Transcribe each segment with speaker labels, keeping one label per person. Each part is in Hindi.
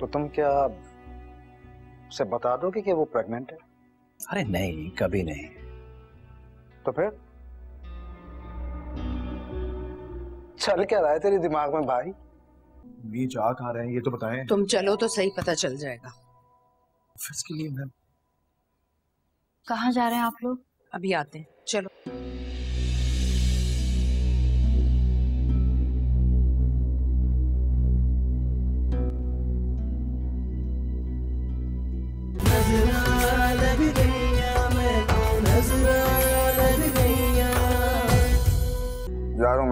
Speaker 1: तो तुम क्या उसे बता दोगे कि वो प्रेग्नेंट है?
Speaker 2: अरे नहीं कभी नहीं।
Speaker 1: तो फिर? चल क्या रहा है तेरे दिमाग में भाई?
Speaker 3: ये जा कहाँ रहे हैं? ये तो बताएँ।
Speaker 4: तुम चलो तो सही पता चल जाएगा।
Speaker 3: ऑफ़िस के लिए मैम
Speaker 5: कहाँ जा रहे हैं आप लोग?
Speaker 4: अभी आते हैं। चलो।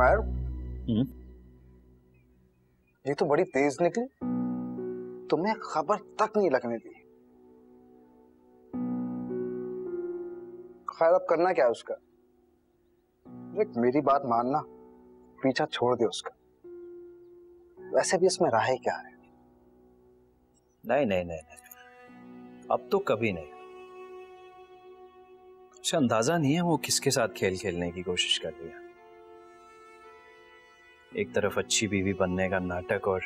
Speaker 1: यार
Speaker 2: हम्म?
Speaker 1: ये तो बड़ी तेज निकली। तुम्हें खबर तक नहीं लगने दी। खैर अब करना क्या है उसका? देख मेरी बात मानना पीछा छोड़ दे उसका। वैसे भी इसमें राह क्या है?
Speaker 2: नहीं नहीं नहीं नहीं। अब तो कभी नहीं। उसे अंदाज़ा नहीं है वो किसके साथ खेल खेलने की कोशिश कर रही है। एक तरफ़ अच्छी बीवी बनने का नाटक और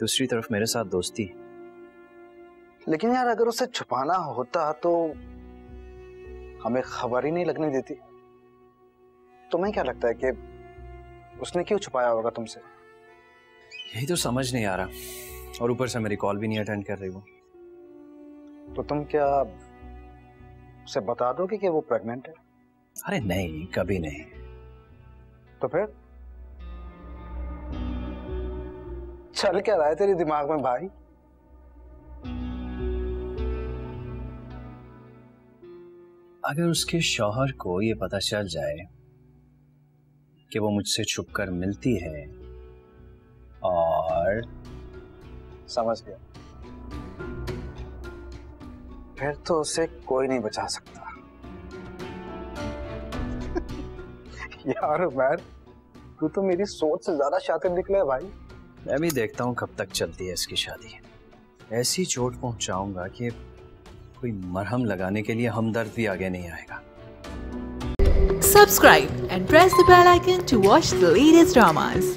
Speaker 2: दूसरी तरफ़ मेरे साथ दोस्ती।
Speaker 1: लेकिन यार अगर उसे छुपाना होता तो हमें खबर ही नहीं लगने देती। तुम्हें क्या लगता है कि उसने क्यों छुपाया होगा तुमसे?
Speaker 2: यही तो समझ नहीं आ रहा और ऊपर से मेरी कॉल भी नहीं अटेंड कर रही वो।
Speaker 1: तो तुम क्या उसे बता दोगे कि वो प्रेग्नेंट है?
Speaker 2: अरे नहीं कभी नहीं।
Speaker 1: तो फिर? चल क्या रहा है तेरे दिमाग में भाई?
Speaker 2: अगर उसके शौहर को ये पता चल जाए कि वो मुझसे छुपकर मिलती है और
Speaker 1: समझ गया। फिर तो उसे कोई नहीं बचा सकता। यार उमर तू तो मेरी सोच से ज़्यादा शातिर निकला है भाई।
Speaker 2: मैं भी देखता हूँ कब तक चलती है इसकी शादी। ऐसी चोट पहुंचाऊँगा कि कोई मरहम लगाने के लिए हमदर्द भी आगे नहीं आएगा।
Speaker 6: Subscribe and press the bell icon to watch the latest dramas.